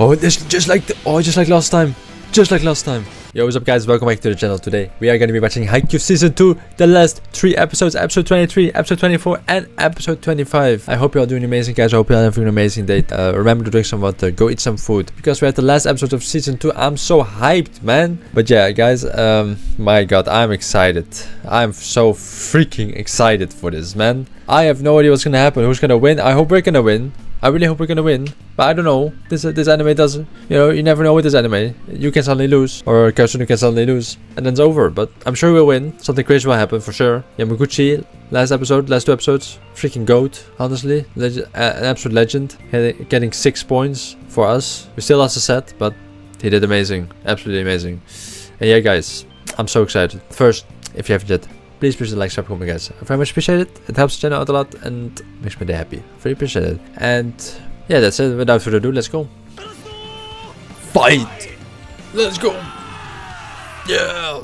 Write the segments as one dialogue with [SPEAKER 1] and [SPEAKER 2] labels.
[SPEAKER 1] Oh, this just like the, oh, just like last time, just like last time. Yo, what's up guys? Welcome back to the channel. Today we are going to be watching Haikyuu Season 2, the last 3 episodes, episode 23, episode 24 and episode 25. I hope you all doing amazing guys, I hope you all having an amazing day. Uh, remember to drink some water, go eat some food, because we're at the last episode of Season 2. I'm so hyped, man. But yeah, guys, um, my god, I'm excited. I'm so freaking excited for this, man. I have no idea what's going to happen, who's going to win. I hope we're going to win. I really hope we're gonna win, but I don't know. This uh, this anime does, you know, you never know with this anime. You can suddenly lose, or Karasuno can suddenly lose, and then it's over. But I'm sure we'll win. Something crazy will happen for sure. Yamaguchi, last episode, last two episodes, freaking goat. Honestly, Leg uh, an absolute legend. Getting six points for us. We still lost a set, but he did amazing, absolutely amazing. And yeah, guys, I'm so excited. First, if you haven't yet, please press the like, subscribe, guys. I very much appreciate it. It helps the channel out a lot and makes me day happy. Very appreciate it. And yeah, that's it. Without further ado, let's go. Fight! Let's go! Yeah!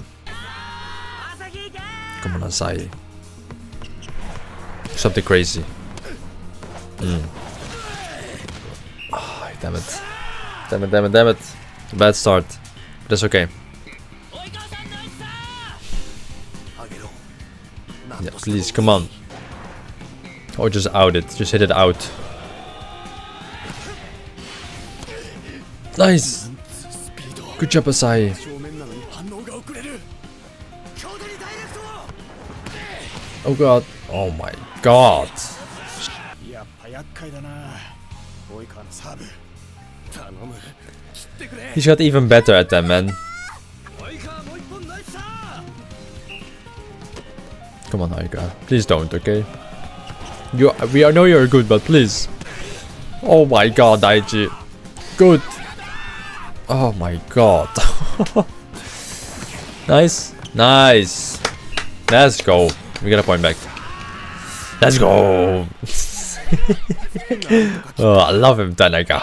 [SPEAKER 1] Come on, Asahi. Something crazy. Mm. Oh, damn it. Damn it, damn it, damn it. Bad start. But that's okay. Yeah, please, come on. Or just out it. Just hit it out. Nice! Good job, Asahi. Oh god. Oh my god. He's got even better at them, man. Come on, Aika. Please don't, okay? You, we know you're good, but please. Oh my god, Daichi. Good. Oh my god. nice. Nice. Let's go. We get a point back. Let's go. oh, I love him, Tanaka.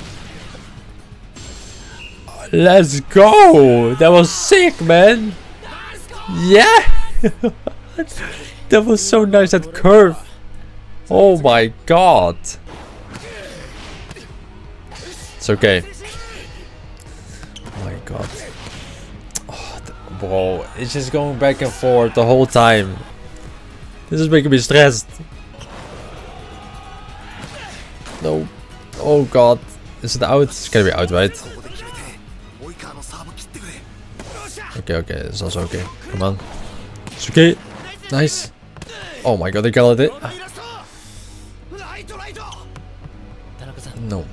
[SPEAKER 1] Let's go! That was sick, man! Yeah! that was so nice, that curve! Oh my god! It's okay. Oh my god. Oh, bro, it's just going back and forth the whole time. This is making me stressed. No. Oh god. Is it out? It's gonna be out, right? Okay, okay, it's also okay. Come on. It's okay. Nice. Oh my god, they got it. No.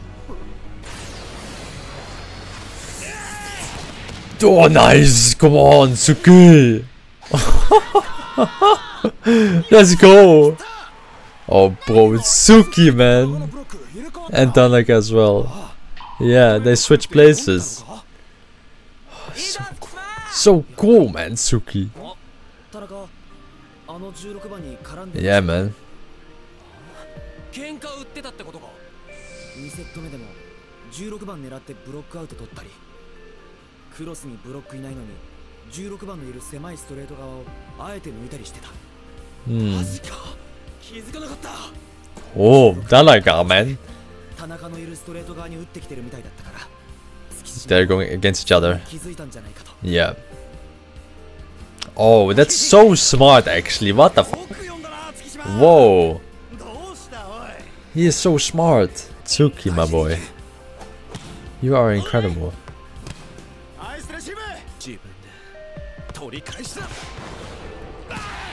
[SPEAKER 1] Oh, nice. Come on, Tsuki. Let's go. Oh, bro, it's Tsuki, man. And Tanaka as well. Yeah, they switch places. So so cool, man, Suki. Yeah, man.
[SPEAKER 2] 喧嘩売ってたってことか2セット目でも16番狙ってブロックアウト取ったりクロスにブロックいないのに16番のいる狭いストレート側をあえて抜いたりしてた
[SPEAKER 1] Hmm.
[SPEAKER 2] マジか気づかなかった
[SPEAKER 1] Oh, Tanaka, man.
[SPEAKER 2] 田中のいるストレート側に打ってきてるみたいだったから
[SPEAKER 1] they're going against each other. Yeah. Oh, that's so smart actually. What the
[SPEAKER 2] fuck?
[SPEAKER 1] Whoa. He is so smart. Tsuki, my boy. You are incredible.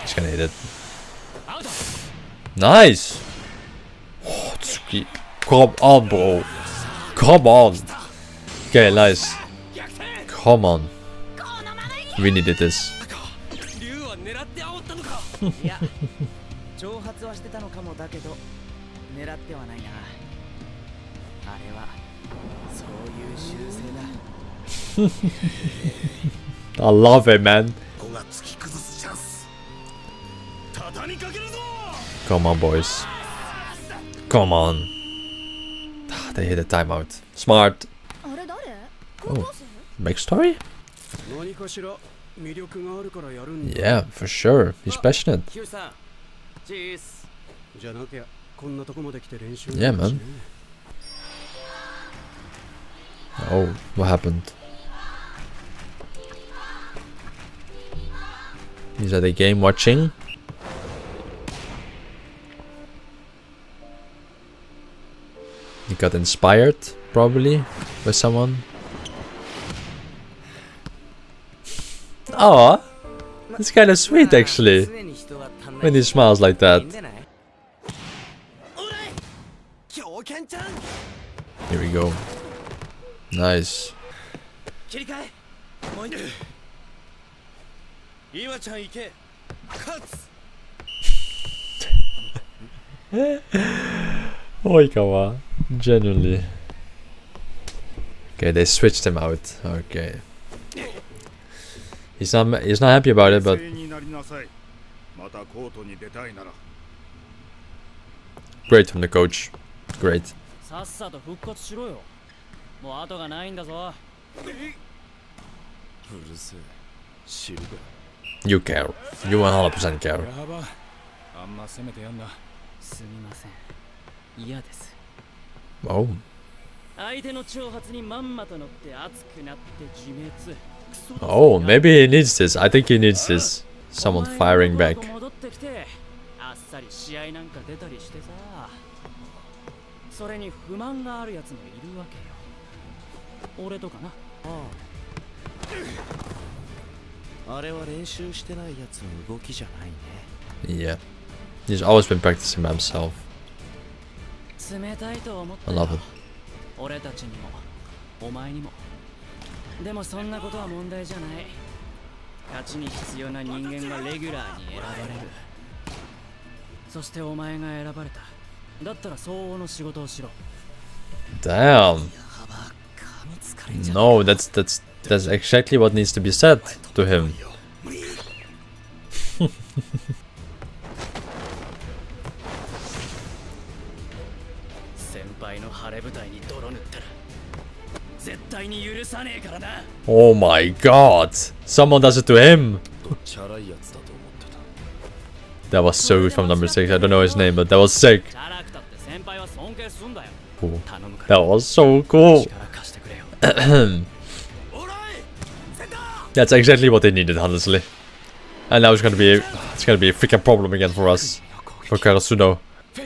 [SPEAKER 1] Just gonna hit it. Nice! Oh, Tsuki. Come on, bro. Come on. Okay, nice. Come on. We needed this. I love it, man. Come on, boys. Come on. Ah, they hit a timeout. Smart.
[SPEAKER 3] Oh, backstory?
[SPEAKER 1] Yeah, for sure. He's passionate. Yeah, man. Oh, what happened? Is that a game watching. He got inspired, probably, by someone. Aw, it's kind of sweet actually, when he smiles like that. Here we go. Nice. Oikawa, genuinely. Okay, they switched him out. Okay. He's not he's not happy about it, but
[SPEAKER 4] 冷静になりなさいまたコートに出たいなら
[SPEAKER 1] great from the coach. Great.
[SPEAKER 5] さっさと復活しろよもう後がないんだぞ
[SPEAKER 3] うるせえ知るか
[SPEAKER 1] You care. You 100% care.
[SPEAKER 4] やばあんま攻めてやんな
[SPEAKER 5] すみません嫌です
[SPEAKER 1] Oh.
[SPEAKER 5] 相手の挑発にまんまと乗って熱くなって自滅クソだ
[SPEAKER 1] Oh, maybe he needs this. I think he needs this. Someone firing back. Yeah. He's always been practicing by himself. I love it.
[SPEAKER 5] でもそんなことは問題じゃない勝ちに必要な人間がレギュラーに選ばれるそしてお前が選ばれただったら相応の仕事をしろ
[SPEAKER 1] Damn. No, that's that's that's exactly what needs to be said to him. Oh my god. Someone does it to him. that was so good from number 6. I don't know his name, but that was sick. Cool. That was so cool. That's exactly what they needed, honestly. And now it's gonna be—it's gonna be a freaking problem again for us. For Karasuno.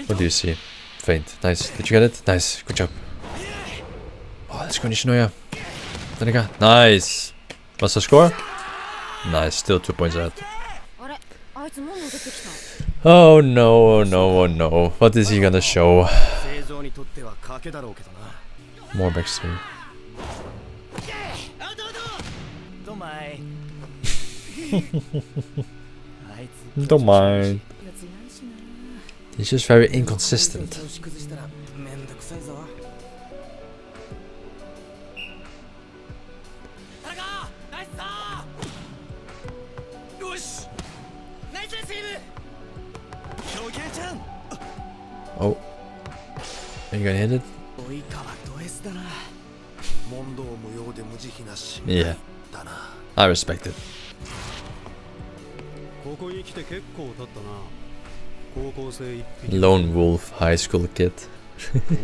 [SPEAKER 1] What do you see? Faint. Nice. Did you get it? Nice. Good job. Oh, let's go Nishinoya. Tanaka. Nice. What's the score? Nice. Still two points
[SPEAKER 6] out.
[SPEAKER 1] Oh no, oh no, oh no. What is he gonna show? More
[SPEAKER 2] backspin.
[SPEAKER 1] Don't mind. He's just very inconsistent. you gonna hit it?
[SPEAKER 3] 及川ド S だな問答無用で無慈悲な心
[SPEAKER 1] Yeah.
[SPEAKER 3] だな
[SPEAKER 1] I respect it.
[SPEAKER 7] ここに来て結構経ったな高校生一匹
[SPEAKER 1] Lone wolf high school kid.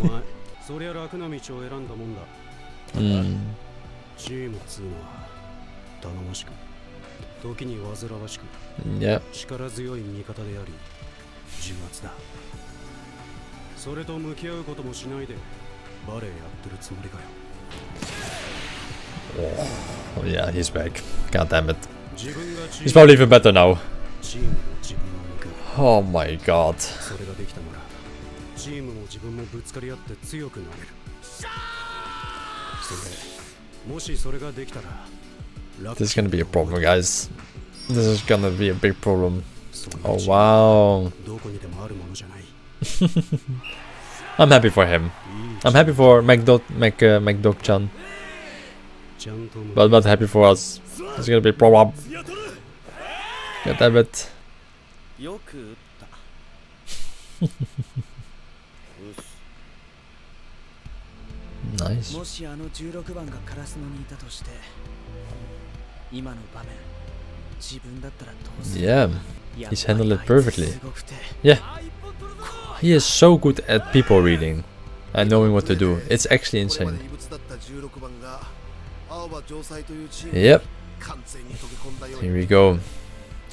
[SPEAKER 7] お前そりゃ楽な道を選んだもんだ
[SPEAKER 1] Mm.
[SPEAKER 7] チームっつうのは頼もしく時に煩わしく
[SPEAKER 1] Yeah.
[SPEAKER 7] 力強い味方であり重圧だ それと向き合うこともしないでバレエやってるつもりかよ
[SPEAKER 1] yeah, he's back. Damn it. He's probably even better now. Oh my god. This is gonna be a problem, guys. This is gonna be a big problem. Oh wow.
[SPEAKER 7] どこにでもあるものじゃない
[SPEAKER 1] I'm happy for him.
[SPEAKER 7] いい
[SPEAKER 1] I'm happy for McDo Mac uh, McDoc-chan,
[SPEAKER 7] ちゃんと
[SPEAKER 1] but not happy for us. It's gonna be problem. God damn it.
[SPEAKER 3] よく打ったうっ
[SPEAKER 1] Nice.
[SPEAKER 2] もしあの16番がカラスノにいたとして今の場面自分だったらどうする
[SPEAKER 1] Yeah.
[SPEAKER 2] やっ
[SPEAKER 1] he's
[SPEAKER 2] ぱり
[SPEAKER 1] handled it
[SPEAKER 2] あいつ
[SPEAKER 1] perfectly.
[SPEAKER 2] すごくて
[SPEAKER 1] He is so good at people reading and knowing what to do. It's actually insane. Yep. Here we go.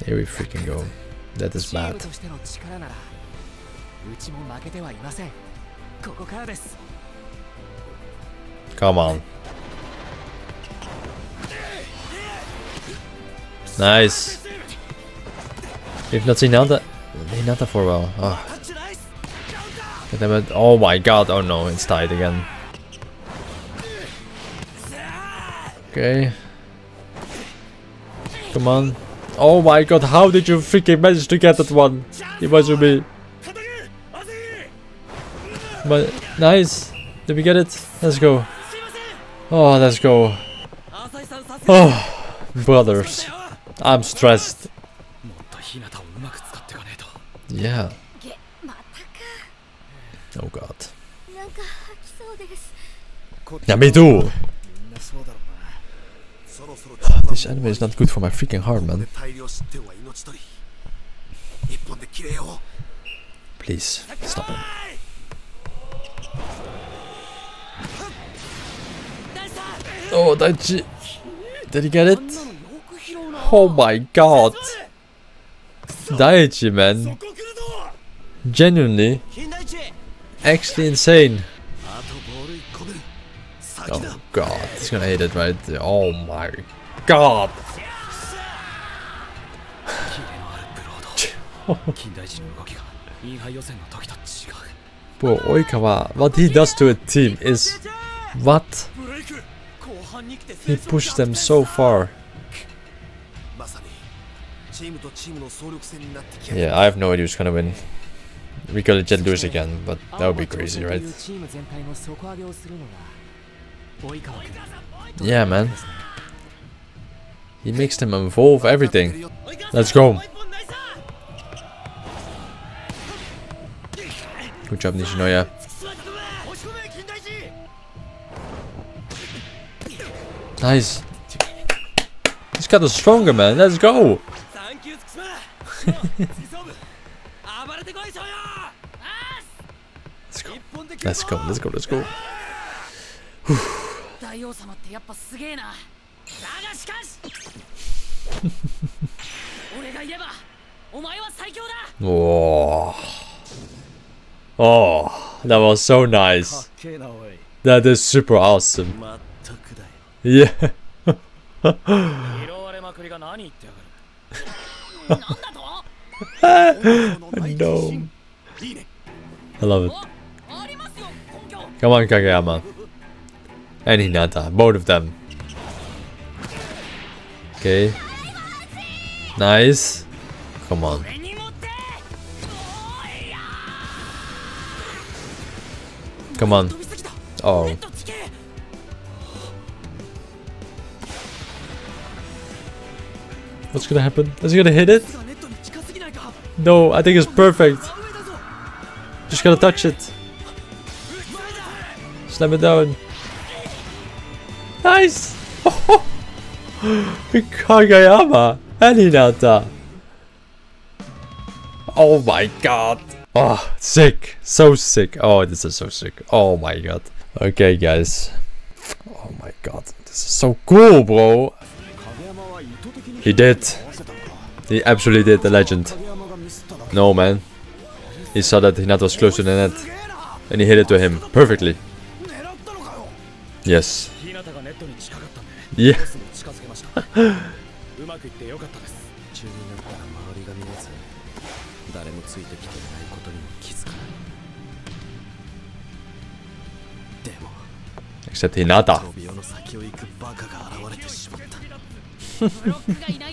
[SPEAKER 1] Here we freaking go. That is bad. Come on. Nice. We've not seen Hinata, Hinata for a while. Oh, Oh my god. Oh no, it's tied again. Okay. Come on. Oh my god, how did you freaking manage to get that one? It was with me. But, nice. Did we get it? Let's go. Oh, let's go. Oh, brothers. I'm stressed. Yeah.
[SPEAKER 6] げまたか
[SPEAKER 1] Oh god.
[SPEAKER 6] なんか吐きそうです
[SPEAKER 8] こっち
[SPEAKER 1] Yeah, me too.
[SPEAKER 8] みんなそうだろうなそろそろ
[SPEAKER 1] This anime is not good for my freaking heart,
[SPEAKER 8] ここ
[SPEAKER 1] man.
[SPEAKER 8] で大量失点は命取り一本で切れよう
[SPEAKER 1] Please, stop him. Oh, Daichi. Did he get it? Oh my god. Daichi, man. Genuinely. actually insane. Oh,
[SPEAKER 8] oh
[SPEAKER 1] god, he's gonna hit it right there. Oh my god. Bro, Oikawa, what he does to a team is... What? He pushed them so far. Yeah, I have no idea who's gonna win. We could it do again, but that would be crazy, right? Yeah, man. He makes them involve everything. Let's go. Good job, Nishinoya. Nice. He's got a stronger man. Let's go.
[SPEAKER 3] よ
[SPEAKER 1] Let's go. Let's go. Let's go. Let's go.
[SPEAKER 5] 大王様ってやっぱすげえなだがしかし俺が言えばお前は最強だ
[SPEAKER 1] Oh. Oh, that was so
[SPEAKER 3] か
[SPEAKER 1] nice. That is super awesome. Yeah.
[SPEAKER 3] 拾われまくりが何言ってやがる
[SPEAKER 5] なんだと？
[SPEAKER 1] no. I love it. Come on, Kageyama. And Hinata. Both of them. Okay. Nice. Come on. Come on. Oh. What's gonna happen? Is he gonna hit it? No, I think it's perfect. Just gotta touch it. Slam it down. Nice! Oh, Kageyama! And Hinata! Oh my god! Oh, sick! So sick! Oh, this is so sick. Oh my god. Okay, guys. Oh my god. This is so cool, bro! He did. He absolutely did, the legend. No, man. He saw that Hinata was close to the net. And he hit it to him. Perfectly. Yes. Yeah. Except Hinata.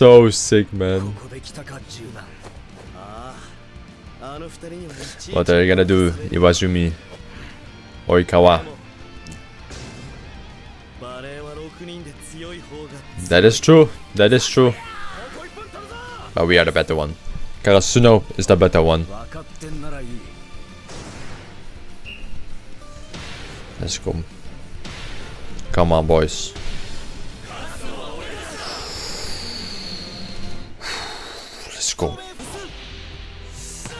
[SPEAKER 1] so sick, man. What are you gonna do, Iwaizumi? Oikawa. That is true. That is true. But we are the better one. Karasuno is the better one. Let's go. Come on, boys. Go.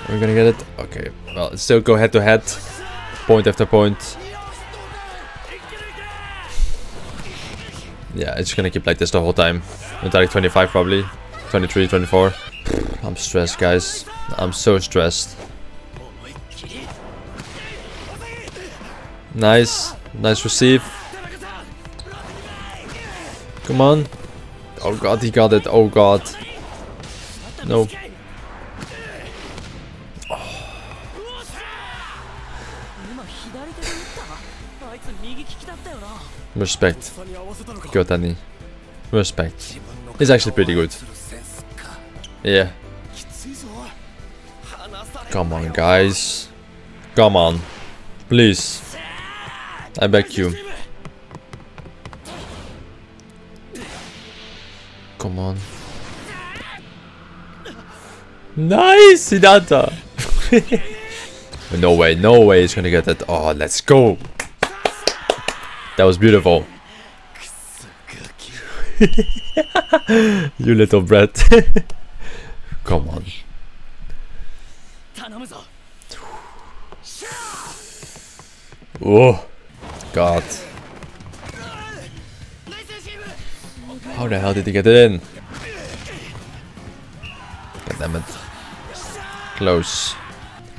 [SPEAKER 1] We're gonna get it. Okay. Well, still go head to head. Point after point. Yeah, it's gonna keep like this the whole time. Until like 25 probably. 23, 24. I'm stressed, guys. I'm so stressed. Nice. Nice receive. Come on. Oh god, he got it. Oh god. No.
[SPEAKER 5] Oh.
[SPEAKER 1] Respect. Kyotani. Respect. He's actually pretty good. Yeah. Come on, guys. Come on. Please. I beg you. Come on. Nice, Hinata. no way, no way he's gonna get that. Oh, let's go. That was beautiful. you little brat. Come on. Oh, God. How the hell did he get it in? God damn it. Close.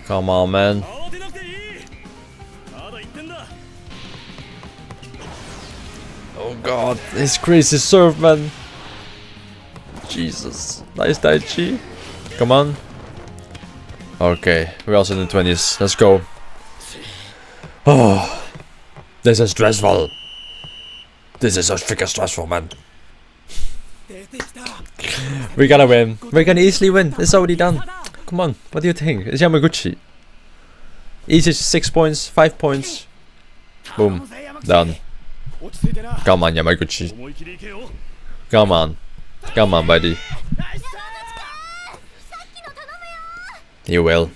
[SPEAKER 1] Come on, man. Oh god, this crazy serve, man. Jesus. Nice Daichi. Come on. Okay, we're also in the 20s. Let's go. Oh, this is stressful. This is a freaking stressful, man. We're gonna win. We're gonna easily win. It's already done. Come on, what do you think? It's Yamaguchi. Easy 6 points, 5 points. Boom. Done. Come on, Yamaguchi. Come on. Come on, buddy. You will.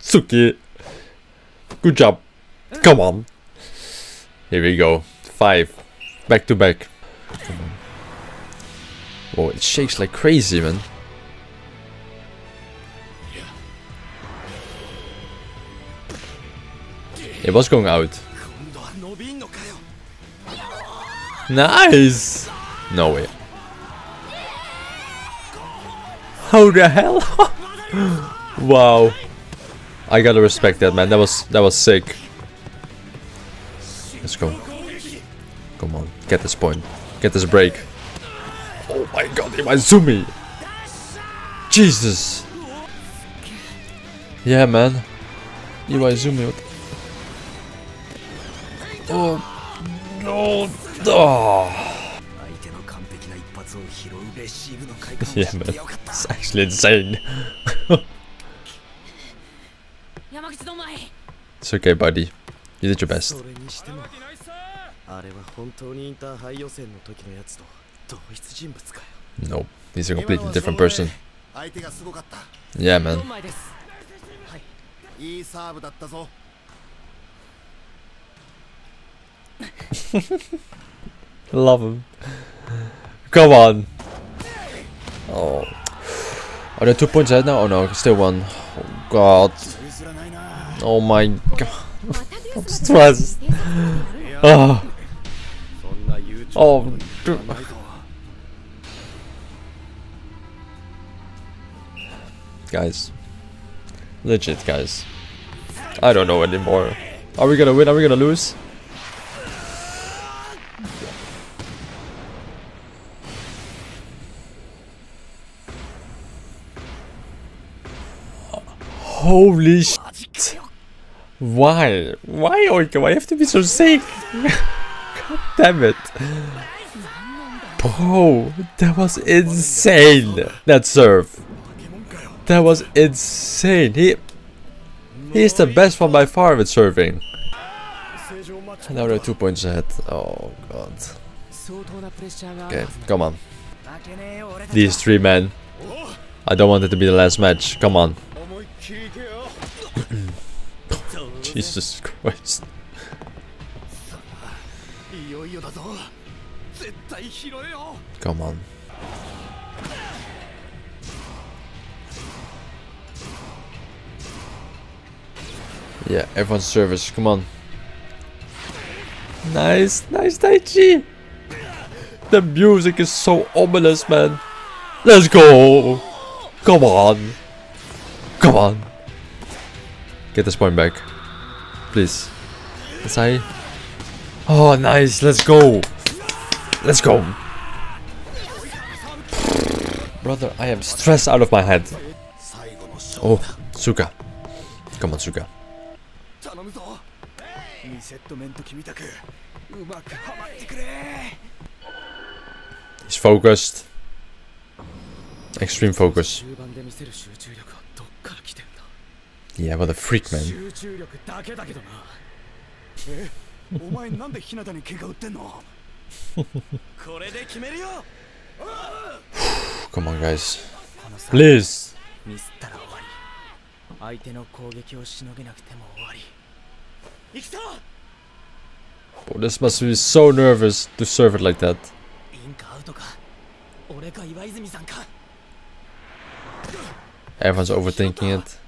[SPEAKER 1] Tsuki. Good job. Come on. Here we go. Five. Back to back. Oh, it shakes like crazy, man. It was going out. Nice! No way. How the hell? wow. I gotta respect that man. That was that was sick. Let's go. Come on. Get this point. Get this break. Oh my god, Iwaizumi! Jesus! Yeah man. Iwaizumi, what Oh
[SPEAKER 3] おおっと
[SPEAKER 1] yeah, man. It's actually insane. it's okay, buddy. You did your best. Nope, he's a completely different person. Yeah, man. Love him. Come on. Oh. Are there two points ahead now? Oh no, still one. Oh god. Oh my god. I'm stressed. Oh. Oh. Guys. Legit, guys. I don't know anymore. Are we gonna win? Are we gonna lose? Holy shit. Why? Why, Oika? Why have to be so sick? God damn it. Bro, that was insane. That serve. That was insane. He, he is the best one by far with serving. And now they're two points ahead. Oh, God. Okay, come on. These three men. I don't want it to be the last match. Come on. Jesus Christ. Come on. Yeah, everyone's service. Come on. Nice, nice Daichi. The music is so ominous, man. Let's go. Come on. Come on. Get this point back. Please. Yes, I... Oh, nice. Let's go. Let's go. Brother, I am stressed out of my head. Oh, Suka. Come on, Suka. He's focused. Extreme focus. Yeah, what a freak, man.
[SPEAKER 3] 集中力だけだけどなえお前なんで日向に喧嘩売ってんのこれで決めるよ
[SPEAKER 1] Come on, guys.
[SPEAKER 2] このさ
[SPEAKER 1] Please.
[SPEAKER 2] ミスったら終わり相手の攻撃をしのげなくても終わり行くぞ
[SPEAKER 1] Oh, this must be so nervous to serve it like that.
[SPEAKER 2] インかアウトか俺か岩泉さんか
[SPEAKER 1] Everyone's overthinking it.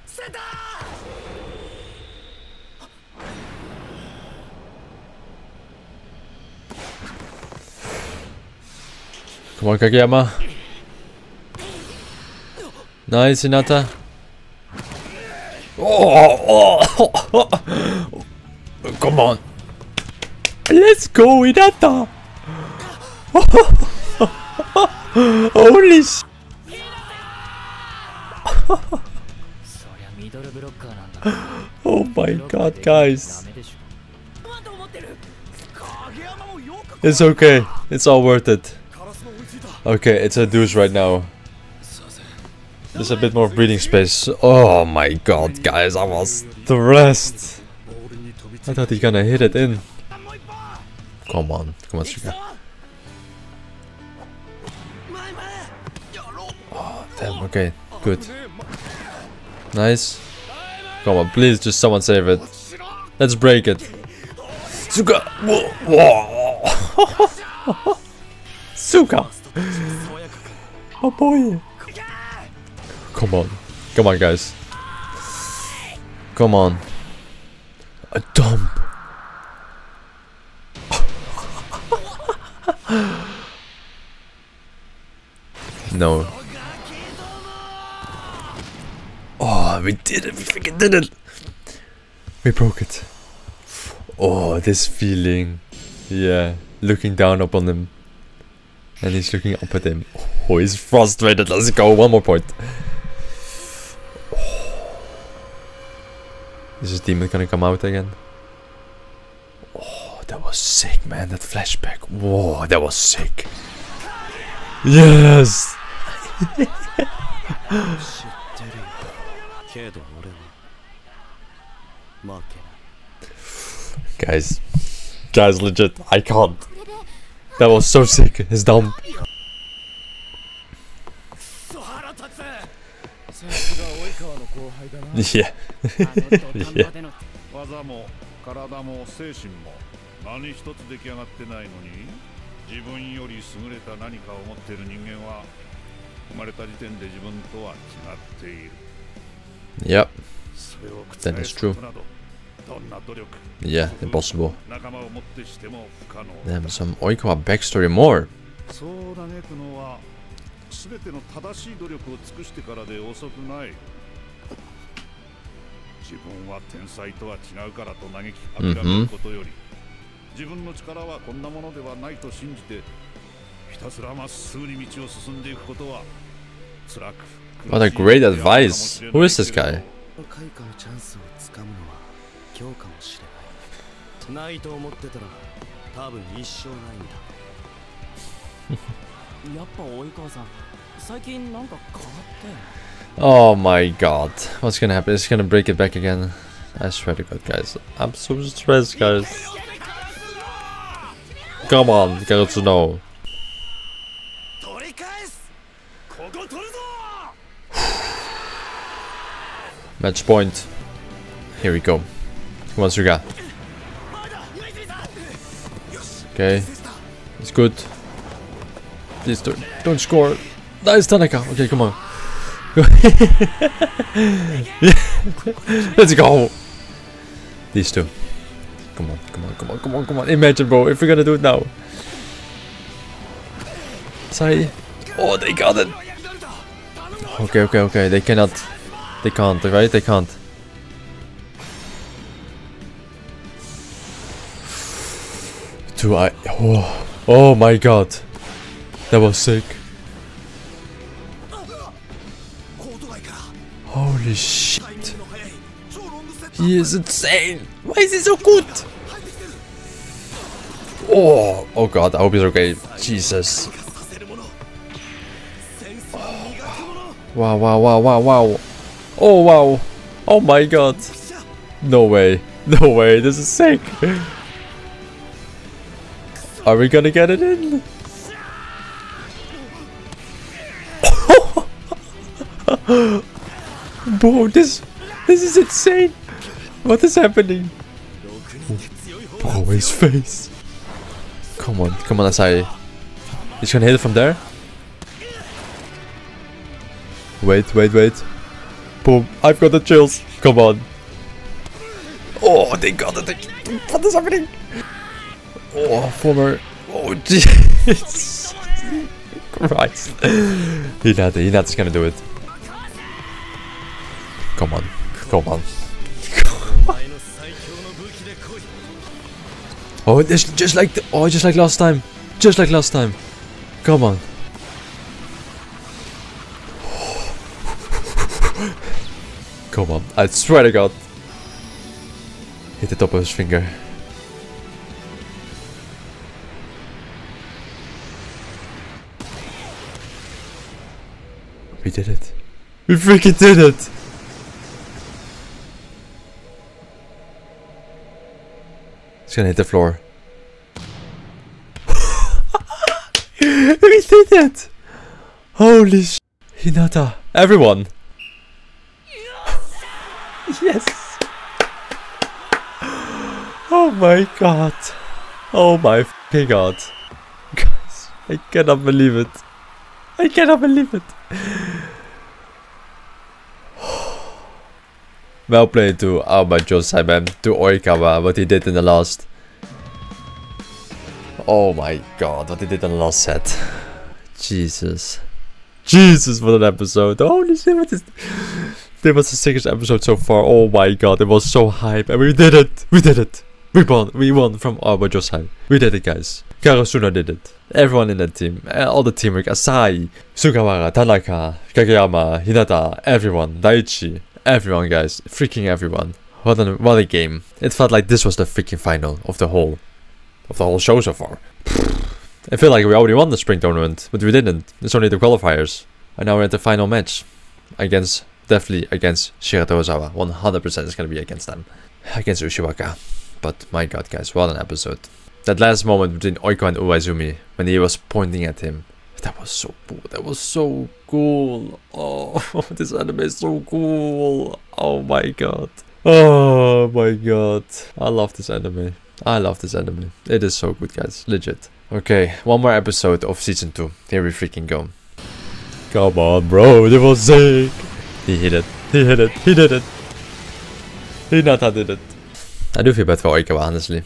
[SPEAKER 1] Come on, Kageyama. Nice, Hinata. Oh, oh, oh. Come on. Let's go, Hinata. Holy sh...
[SPEAKER 2] そりゃミドルブロッカーなんだから
[SPEAKER 1] Oh my god, guys.
[SPEAKER 2] ダメでしょ
[SPEAKER 1] It's okay. It's all worth it. Okay, it's a deuce right now. There's a bit more breathing space. Oh my god, guys, I was stressed. I thought he's gonna hit it in. Come on, come on, Suga. Oh, damn, okay, good. Nice. Come on, please, just someone save it. Let's break it. Suka! Suka! Oh boy! Come on. Come on, guys. Come on. A dump. no. Oh, we did it. We freaking did it. We broke it. Oh, this feeling. Yeah. Looking down upon him. And he's looking up at him. Oh, he's frustrated. Let's go. One more point. Oh. Is this demon gonna come out again? Oh, that was sick, man. That flashback. Whoa, that was sick. Yes! guys, guys, legit, I can't. That was so sick. His dump.
[SPEAKER 3] クソ腹立つさすが及川の後輩だな
[SPEAKER 1] Yeah.
[SPEAKER 5] あの土壇場での
[SPEAKER 4] 技も体も精神も何一つ出来上がってないのに自分より優れた何かを持っている人間は生まれた時点で自分とは違っている
[SPEAKER 1] Yep.
[SPEAKER 4] それを
[SPEAKER 1] That
[SPEAKER 4] 覆
[SPEAKER 1] is
[SPEAKER 4] す
[SPEAKER 1] true.
[SPEAKER 4] ことなどどんな努力
[SPEAKER 1] Yeah, impossible.
[SPEAKER 4] 仲間をもってしても不可能
[SPEAKER 1] Damn, some Oikawa backstory more.
[SPEAKER 4] そう嘆くのは全ての正しい努力を尽くしてからで遅くない自分は天才とは違うからと嘆き諦めることより、自分の力はこんなものではないと信じてひたすらまっすぐに道を進んでいくことは辛く
[SPEAKER 1] What a great advice. Who is this guy?
[SPEAKER 3] 開花のチャンスをつかむのは 今日かもしれないないと思ってたら多分一生ないんだ
[SPEAKER 5] やっぱ及川さん最近なんか変わったよ
[SPEAKER 1] Oh my god. What's gonna happen? It's gonna break it back again. I swear to god, guys. I'm so stressed, guys. Come on,
[SPEAKER 3] Karasuno.
[SPEAKER 1] Match point. Here we go. Come on, Suga. Okay. It's good. Please don't, don't score. Nice, Tanaka. Okay, come on. Let's go. These two. Come on, come on, come on, come on, come on. Imagine, bro, if we're gonna do it now. Sorry. Oh, they got it. Okay, okay, okay. They cannot. They can't, right? They can't. I oh, oh my god. That was sick. Holy shit. He is insane. Why is he so good? Oh, oh god, I hope he's okay. Jesus. Wow, wow, wow, wow, wow. Oh, wow. Oh my god. No way. No way, this is sick. Are we gonna get it in? Bro, this this is insane. What is happening? Bro, his face. Come on, come on, Asahi. He's gonna hit it from there. Wait, wait, wait. Boom. I've got the chills. Come on. Oh, they got it. What is happening? Oh, former. Oh, Jesus Christ. He's not. He's not just gonna do it. Come on. Come on. oh, this just like the, oh, just like last time, just like last time. Come on. Come on, I swear to God. Hit the top of his finger. We did it. We freaking did it. It's gonna hit the floor. we did it! Holy sh! Hinata. Everyone! yes! Oh my god. Oh my f***ing god. Guys, I cannot believe it. I cannot believe it. well played to Aoba Josai man, to Oikawa, what he did in the last. Oh my god, what he did in the last set. Jesus. Jesus, what an episode. Holy shit, what is... This was the sickest episode so far. Oh my god, it was so hype. And we did it! We did it! We won! We won from Aoba Josai. We did it, guys. Karasuno did it. Everyone in that team, uh, all the teamwork, Asahi, Sugawara, Tanaka, Kageyama, Hinata, everyone, Daichi, everyone guys, freaking everyone. What a, what a game. It felt like this was the freaking final of the whole, of the whole show so far. I feel like we already won the spring tournament, but we didn't. It's only the qualifiers. And now we're at the final match. Against, definitely against Shiratorizawa. 100% is gonna be against them. Against Ushiwaka. But my god guys, what an episode. That last moment between Oiko and Iwaizumi, when he was pointing at him. That was so cool. That was so cool. Oh, this anime is so cool. Oh my god. Oh my god. I love this anime. I love this anime. It is so good, guys. Legit. Okay, one more episode of season 2. Here we freaking go. Come on, bro. That was sick. He hit it. He hit it. He did it. Hinata did it. I do feel bad for Oikawa, honestly.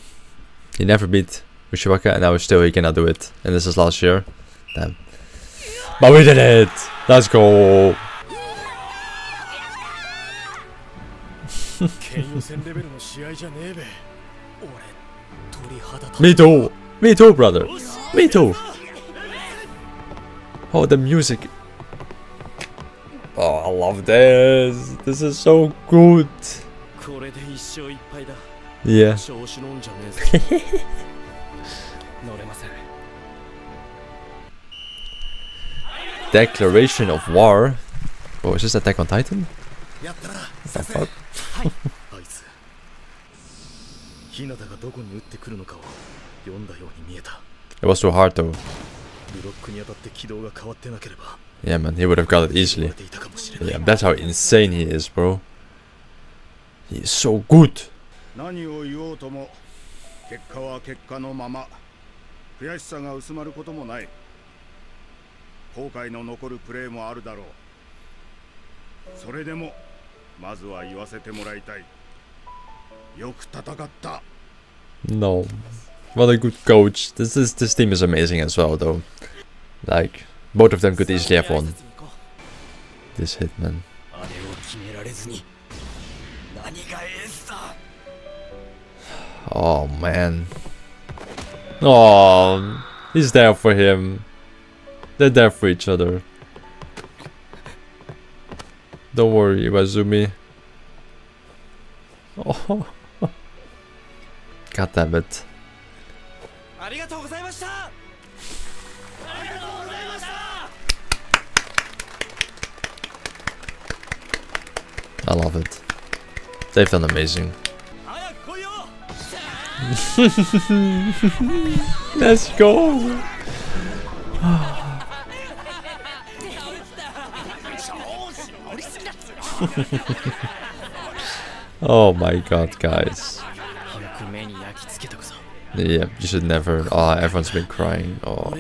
[SPEAKER 1] He never beat Ushiwaka and now still he cannot do it. And this is last year. Damn. But we did it! Let's go! Me too! Me too, brother! Me too! Oh, the music! Oh, I love this! This is so good!
[SPEAKER 3] これで一勝一敗だ
[SPEAKER 1] Yeah.
[SPEAKER 3] 調子乗んじゃねえぞ乗れません
[SPEAKER 1] Declaration of war. Oh, is this Attack on Titan?
[SPEAKER 8] やったな
[SPEAKER 1] What the fuck?
[SPEAKER 3] あいつ日向がどこに撃ってくるのかを読んだように見えた
[SPEAKER 1] It was too hard though.
[SPEAKER 3] ブロックに当たって軌道が変わってなければ
[SPEAKER 1] Yeah, man, he would have got it
[SPEAKER 3] 壊
[SPEAKER 1] easily.
[SPEAKER 3] れていたかもしれない
[SPEAKER 1] Yeah, that's how insane he is, bro. He is so good.
[SPEAKER 4] 何を言おうとも結果は結果のまま悔しさが薄まることもない後悔の残るプレーもあるだろうそれでもまずは言わせてもらいたいよく戦った
[SPEAKER 1] No. What a good coach. This is this team is amazing as well though. Like both of them could easily have won this hitman. Oh, man. Oh, he's there for him. They're there for each other. Don't worry, Iwaizumi. Oh. God damn it. I love it. They've done amazing. Let's go. oh my god, guys. Yeah, you should never. Ah, oh, everyone's been crying. Oh.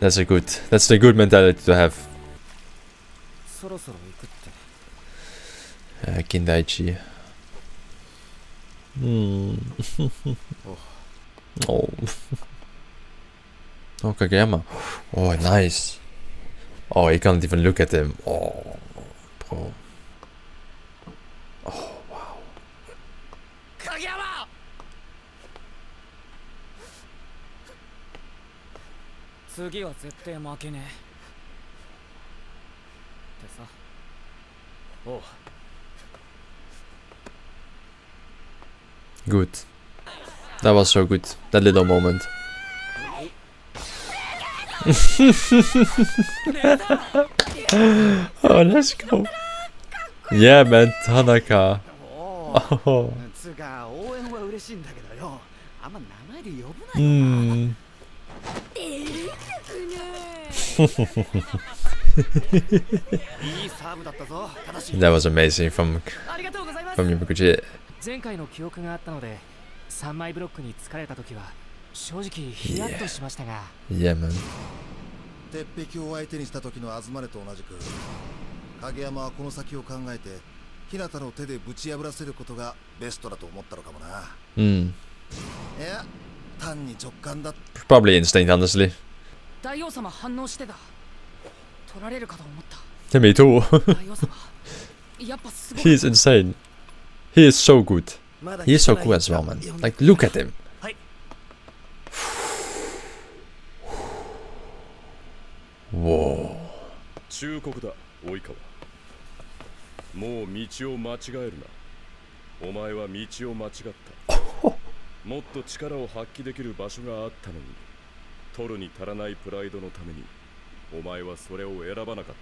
[SPEAKER 1] That's a good. That's the good mentality to have. Uh, Kindaichi. Hmm. oh. oh, Kageyama. Oh, nice. Oh, he can't even look at him. Oh, bro. Oh, wow.
[SPEAKER 2] 影山
[SPEAKER 1] Good. That was so good, that little moment. oh, let's go. Yeah, man, Tanaka. Oh.
[SPEAKER 3] Mm.
[SPEAKER 1] that was amazing from from Yamaguchi.
[SPEAKER 5] 前回の記憶があったので3枚ブロックに疲れた時は正直ヒヤッとしましたが
[SPEAKER 1] Yeah, man.
[SPEAKER 8] 鉄壁を相手にした時の東根と同じく影山はこの先を考えて日向の手でぶち破らせることがベストだと思ったのかもな
[SPEAKER 1] Hmm.
[SPEAKER 8] いや単に直感だ
[SPEAKER 1] Probably instinct, honestly.
[SPEAKER 5] 大王様反応してた取られるかと思った
[SPEAKER 1] Yeah, me too.
[SPEAKER 5] 大王様やっぱすご
[SPEAKER 1] he
[SPEAKER 5] い
[SPEAKER 1] is insane. He is so good. He is so
[SPEAKER 3] 来て
[SPEAKER 1] cool
[SPEAKER 3] ない
[SPEAKER 1] as well, man. Like, look at him.
[SPEAKER 3] はい
[SPEAKER 1] Whoa.
[SPEAKER 9] 忠告だ及川もう道を間違えるなお前は道を間違った もっと力を発揮できる場所があったのに取るに足らないプライドのためにお前はそれを選ばなかっ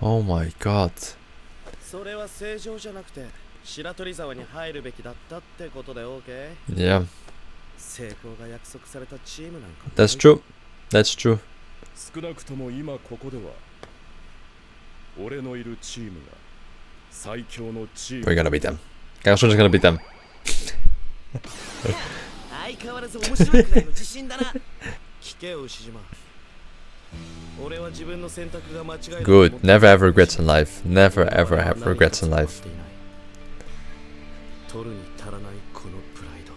[SPEAKER 9] た
[SPEAKER 1] Oh my god.
[SPEAKER 3] それは正常じゃなくて白鳥沢に入るべきだったってことで
[SPEAKER 1] Yeah. true. That's true.
[SPEAKER 9] 少なくとも今ここでは俺のいるチームが最強のチーム。
[SPEAKER 1] We're gonna beat them. Karasuno's gonna beat them.
[SPEAKER 3] 相変わらず面白いくらいの自信だな。聞けよ、牛島。俺は自分の選択が間違いだ。
[SPEAKER 1] Good. Never ever regrets in life. Never ever have regrets in life.
[SPEAKER 3] 取るに足らないこのプライド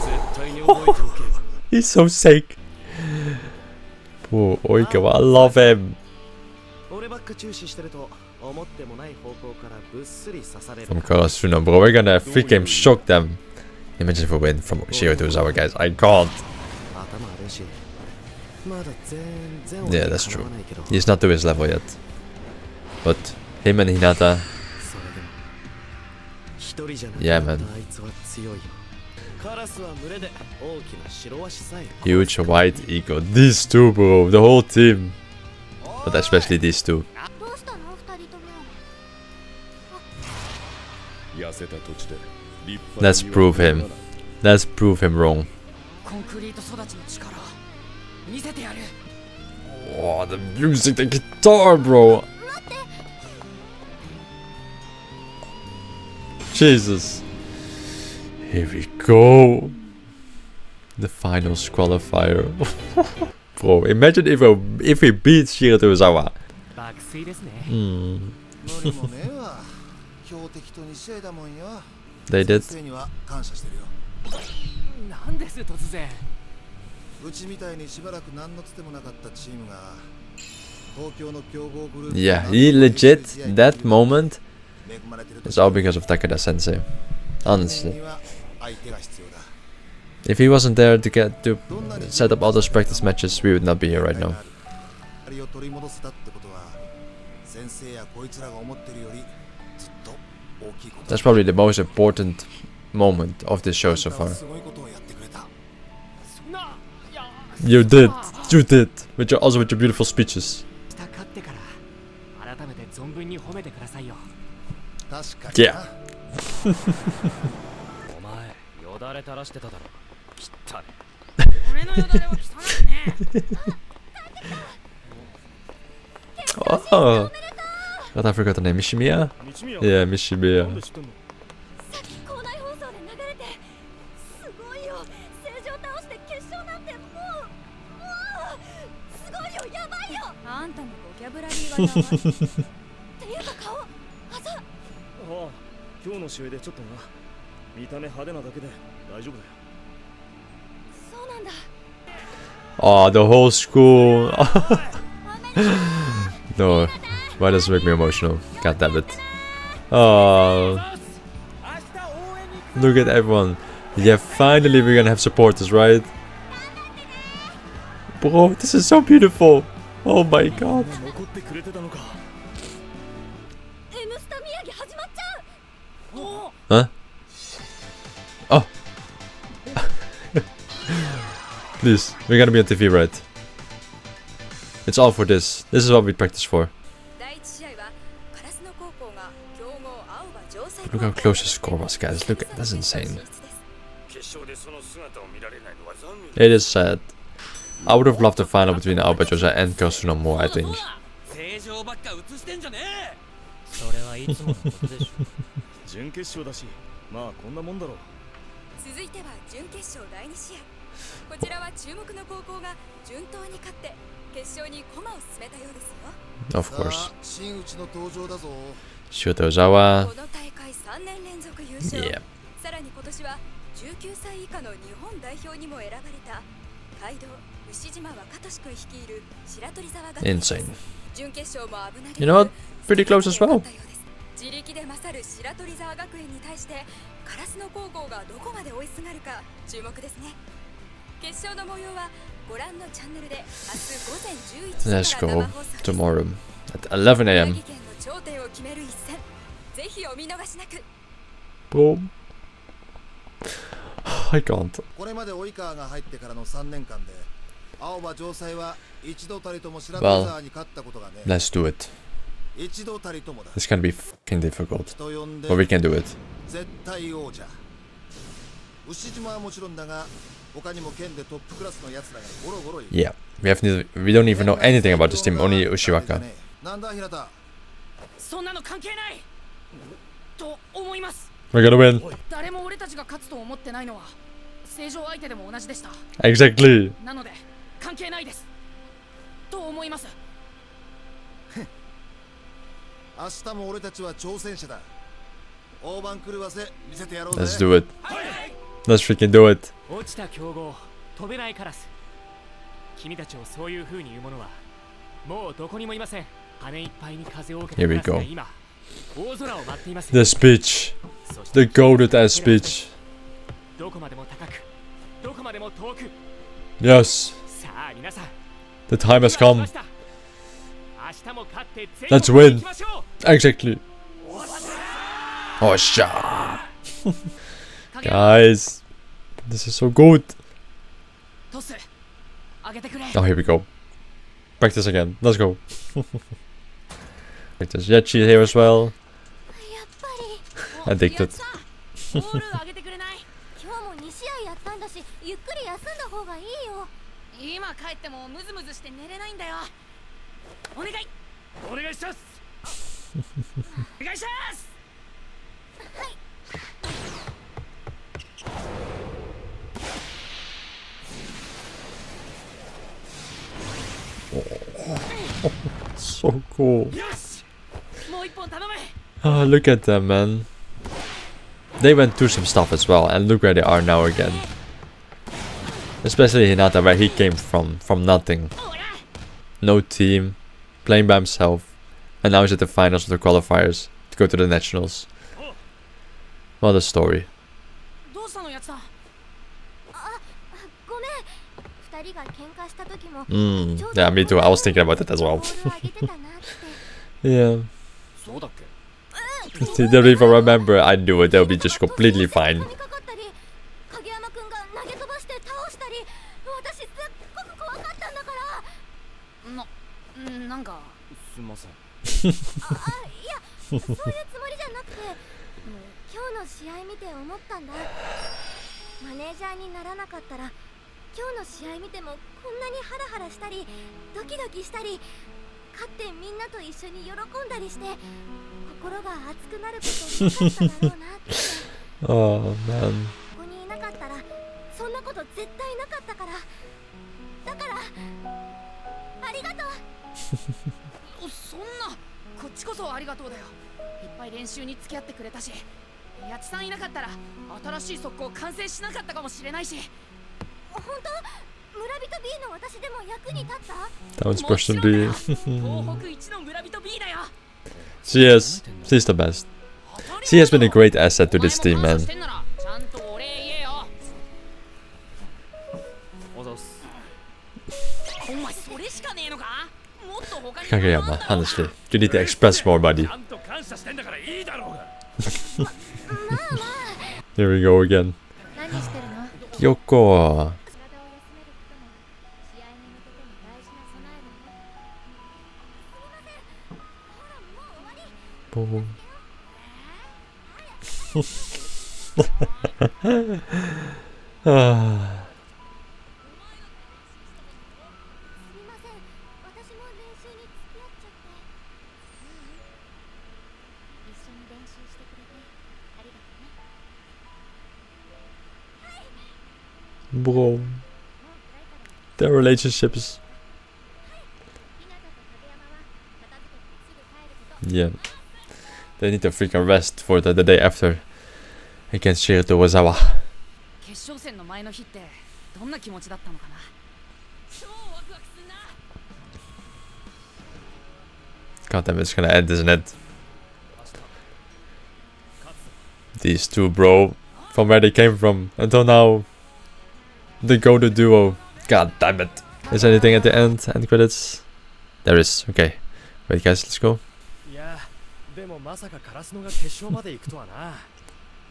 [SPEAKER 3] 絶対に覚えておけ
[SPEAKER 1] He's so sick. Poor Oikawa, I love him.
[SPEAKER 3] 俺ばっか注視してると思ってもない方向からぶっすり刺される。
[SPEAKER 1] From Karasuno, bro, we're gonna freaking shock them. Imagine if we win from Shiratorizawa, guys. I can't. Yeah, that's true. He's not to his level yet. But him and Hinata
[SPEAKER 3] 人じゃなく
[SPEAKER 1] Yeah,
[SPEAKER 3] な
[SPEAKER 1] man.
[SPEAKER 3] ったあいつは強いよ カラスは群れで大きな白ワシさえ
[SPEAKER 1] Huge white eagle. These two, bro. The whole team. But especially these two.
[SPEAKER 6] どうしたの二人とも
[SPEAKER 9] 痩せた土地で立派な
[SPEAKER 1] Let's
[SPEAKER 9] 庭
[SPEAKER 1] prove
[SPEAKER 9] を作ら
[SPEAKER 1] him.
[SPEAKER 9] ない
[SPEAKER 1] Let's prove him wrong.
[SPEAKER 5] コンクリート育ちの力見せてやる
[SPEAKER 1] Oh, the music, the guitar, bro. Jesus. Here we go. The finals qualifier. Bro, imagine if we, if we beat
[SPEAKER 8] Shiratorizawa. Mm.
[SPEAKER 1] they did. Yeah, he legit that moment it's all because of Takeda sensei. Honestly. If he wasn't there to get to set up all those practice matches, we would not be here right now. That's probably the most important moment of this show so far. You did! You did! With your, also with your beautiful speeches. Yeah. oh. God, I forgot the name. Mishimiya? Yeah, Mishimiya.
[SPEAKER 6] フフフ
[SPEAKER 3] フフ。今日の試合でちょっとな見た目派手なだけで大丈夫だよ
[SPEAKER 6] そうなんだ
[SPEAKER 1] Oh, the whole school. no, why does it make me emotional? God damn it. Oh, look at everyone. Yeah, finally we're gonna have supporters, right? Bro, this is so beautiful. Oh my god. Huh? Oh! Please, we're gonna be on TV, right? It's all for this. This is what we practice for. Look how close the score was, guys. Look, that's insane. It is sad. I would have loved the final between Aoba Josai and Karasuno, I think.
[SPEAKER 3] 準決勝だしまあこんなもんだろう
[SPEAKER 6] 続いては準決勝第2試合こちらは注目の高校が順当に勝って決勝に駒を進めたようですよ
[SPEAKER 1] Of
[SPEAKER 8] さ
[SPEAKER 1] course.
[SPEAKER 8] あ真打ちの登場だぞ
[SPEAKER 1] Shotozawa.
[SPEAKER 6] この大会3年連続優勝
[SPEAKER 1] Yeah.
[SPEAKER 6] さらに今年は19歳以下の日本代表にも選ばれた街道牛島若俊君率いる白鳥沢学園です
[SPEAKER 1] Insane.
[SPEAKER 6] 準決勝も危なげ
[SPEAKER 1] You know what? Pretty close as well.
[SPEAKER 6] 自力で勝る白鳥沢学園に対してカラスの高校がどこまで追いすがるか注目ですね決勝の模様はご覧のチャンネルで明日午前11
[SPEAKER 1] Let's
[SPEAKER 6] 時から
[SPEAKER 1] go
[SPEAKER 6] 生放送です
[SPEAKER 1] tomorrow at 11
[SPEAKER 6] 宮
[SPEAKER 1] a.m.
[SPEAKER 6] 城県の頂点を決める一戦ぜひお見逃しなく
[SPEAKER 1] Boom. I can't.
[SPEAKER 8] これまで及川が入ってからの3年間で青葉城西は一度たりとも白鳥沢に勝ったことがね
[SPEAKER 1] Let's do it.
[SPEAKER 8] 一度たりともだ
[SPEAKER 1] It's gonna be fucking difficult.
[SPEAKER 8] 人呼んで
[SPEAKER 1] But we can do it.
[SPEAKER 8] 絶対王者牛島はもちろんだが他にも県でトップクラスの奴らがゴロゴロいる
[SPEAKER 1] Yeah. We have n- we don't even know anything about this team, only Ushiwaka.
[SPEAKER 8] なんだ平田
[SPEAKER 5] そんなの関係ないと思います
[SPEAKER 1] We're gonna win.
[SPEAKER 5] 誰も俺たちが勝つと思ってないのは正常相手でも同じでした
[SPEAKER 1] Exactly.
[SPEAKER 5] なので関係ないですと思います
[SPEAKER 8] 明日も俺たちは挑戦者だ大番狂わせ見せてやろうぜ
[SPEAKER 1] Let's do it. Let's freaking do it.
[SPEAKER 5] 落ちた強豪飛べないカラス君たちをそういう風に言うものはもうどこにもいません羽いっぱいに風を受け
[SPEAKER 1] Here
[SPEAKER 5] た
[SPEAKER 1] we
[SPEAKER 5] カラスが
[SPEAKER 1] go.
[SPEAKER 5] 今大空を舞っています
[SPEAKER 1] The speech. The goaded ass speech.
[SPEAKER 5] どこまでも高くどこまでも遠く
[SPEAKER 1] Yes.
[SPEAKER 5] さあ皆さん
[SPEAKER 1] The time has
[SPEAKER 5] 今
[SPEAKER 1] come.
[SPEAKER 5] 来ました明日も勝って全
[SPEAKER 1] Let's
[SPEAKER 5] 国に
[SPEAKER 1] win.
[SPEAKER 5] Ah,
[SPEAKER 1] exactly. Oh, Osha! Guys, this is so good. Oh, here we go. Practice again. Let's go. There's Yachi here as well. Addicted.
[SPEAKER 5] お願いお願いしますお願いします
[SPEAKER 10] はい
[SPEAKER 1] So cool.
[SPEAKER 5] よしもう一本頼む
[SPEAKER 1] Oh, look at them, man. They went through some stuff as well, and look where they are now again. Especially Hinata, where he came from, from nothing. No team, playing by himself, And now he's at the finals of the qualifiers to go to the nationals. What a story. Mm, yeah, me too. I was thinking about that as well. yeah. They'll even remember. I knew it. They'll be just completely fine.
[SPEAKER 10] ああいやそういうつもりじゃなくて今日の試合見て思ったん。だマネージャーにならなかったら今日の試合見てもこんなにハラハラしたりドキドキしたり勝ってみんなと一緒に喜んだりして心が熱くなることなかっただろうなって
[SPEAKER 1] Oh man.
[SPEAKER 10] ここにいなかったらそんなこと絶対なかったから。だから。ありがとう。
[SPEAKER 5] おそんなこっちこそありがとうだよいっぱい練習に付き合ってくれたし八千さんいなかったら新しい速攻完成しなかったかもしれないし
[SPEAKER 10] 本当？村人 B の私でも役に立った
[SPEAKER 1] ？That was person B.
[SPEAKER 5] 東北一の村人 B だよ
[SPEAKER 1] she is. She's the best. She has been a great asset to this team, man. Honestly. You need to express more, buddy. Here we go again. Yoko! Boom. Ah. Bro. Their relationship is... Yeah. They need a freaking rest for the, the day after against Shiratorizawa.
[SPEAKER 5] 決勝戦の前の日ってどんな気持ちだったのかな超ワクワクすんな
[SPEAKER 1] God damn, it's gonna end, isn't it? These two, bro, from where they came from until now The go-to duo. God damn it. Is there anything at the end? End credits? There is. Okay. Wait, guys, let's go.
[SPEAKER 3] いやでもまさかカラスノが決勝まで行くとはな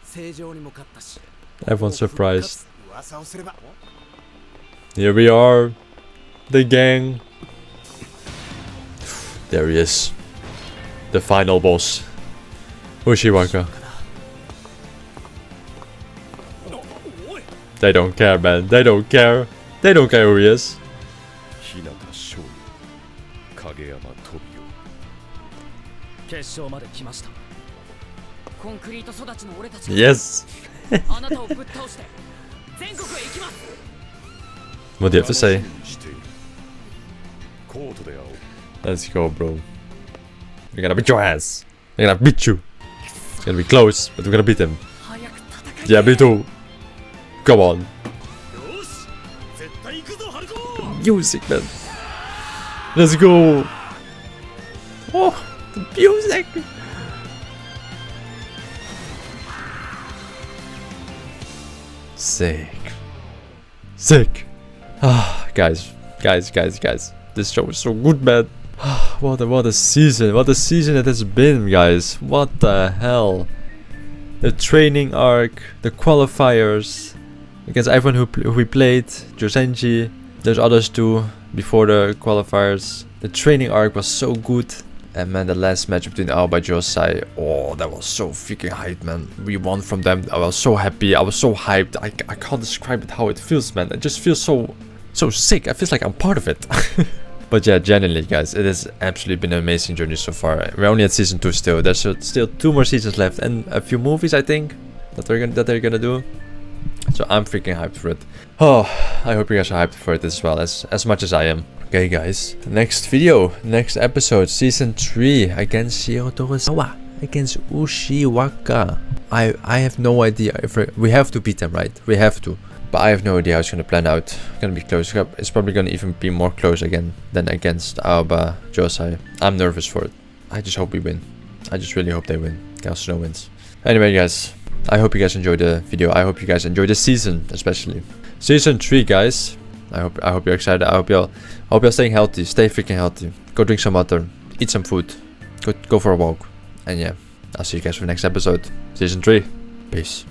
[SPEAKER 11] 正常にも勝ったし
[SPEAKER 1] Everyone's surprised.
[SPEAKER 11] 噂をすれば
[SPEAKER 1] Here we are. The gang. There he is. The final boss. Ushiwaka. They don't care, man. They don't care. They don't care who he is. Yes. what do you have to say? Let's go, bro. We're gonna beat your ass. We're gonna beat you. It's gonna be close, but we're gonna beat him. Yeah, me too. Go on. Music, man. Let's go. Oh, the music. Sick. Sick. Ah, guys, guys, guys, guys. This show is so good, man. Ah, what a, what a season. What a season it has been, guys. What the hell. The training arc, the qualifiers, against everyone who, pl- who we played. Johzenji, there's others too before the qualifiers. The training arc was so good. And man, the last match between Aoba and Josai, oh, that was so freaking hyped, man. We won from them. I was so happy. I was so hyped. I, I can't describe it how it feels, man. It just feels so so sick. I feel like I'm part of it. but yeah, genuinely, guys, it has absolutely been an amazing journey so far. We're only at season two still. There's still two more seasons left and a few movies, I think, that they're gonna that they're gonna do. So I'm freaking hyped for it. Oh, I hope you guys are hyped for it as well as as much as I am. Okay, guys, next video, next episode, season three against Shio against Ushiwaka. I I have no idea if we we have to beat them, right? We have to. But I have no idea how it's going to plan out. It's going to be close. It's probably going to even be more close again than against Aoba Josai. I'm nervous for it. I just hope we win. I just really hope they win. Gal wins. Anyway, guys. I hope you guys enjoyed the video. I hope you guys enjoyed the season, especially. Season 3, guys. I hope I hope you're excited. I hope I hope you're staying healthy. Stay freaking healthy. Go drink some water. Eat some food. Go, go for a walk. And yeah, I'll see you guys for the next episode. Season 3. Peace.